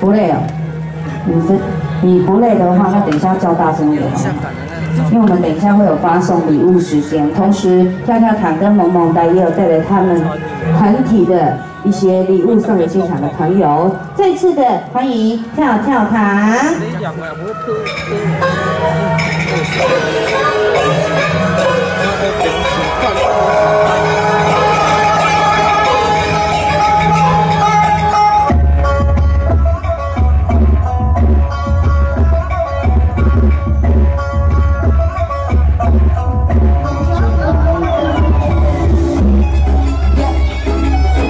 不累哦，你这你不累的话，那等一下叫大声一点因为我们等一下会有发送礼物时间，同时跳跳糖跟萌萌哒也有带来他们团体的一些礼物送给现场的朋友。再次的欢迎跳跳糖。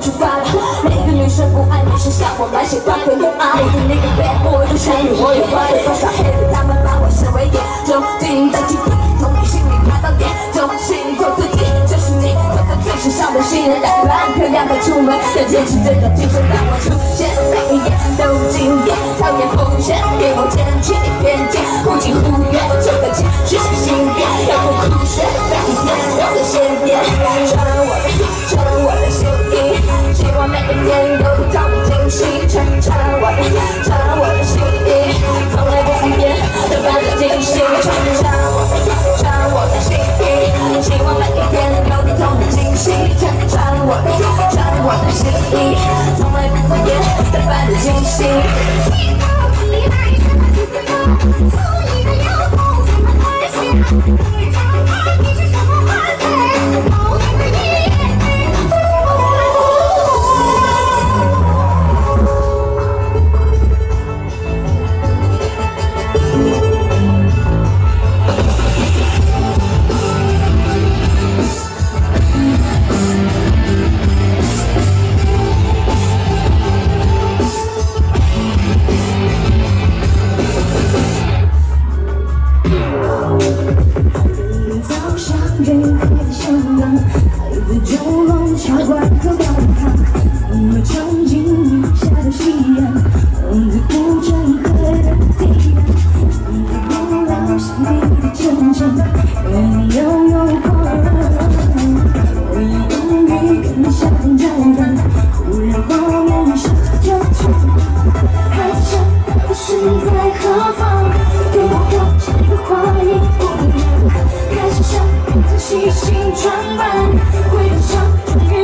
出发了。每个女生不爱你是笑我满血般的恋爱，你那个 bad boy 都想你我也坏了。多少黑子他们把我视为眼中钉，但请别从你心里爬到顶中心，做自己就是你做的最时尚的新人，打扮漂亮的出门，要坚持这个精神，让我出现每一眼都惊艳，讨厌风险，给我坚持你偏见，忽近忽。衍，打扮的精心。幸福，你爱什么就什么，从一个摇头，怎么开心？会变成永远。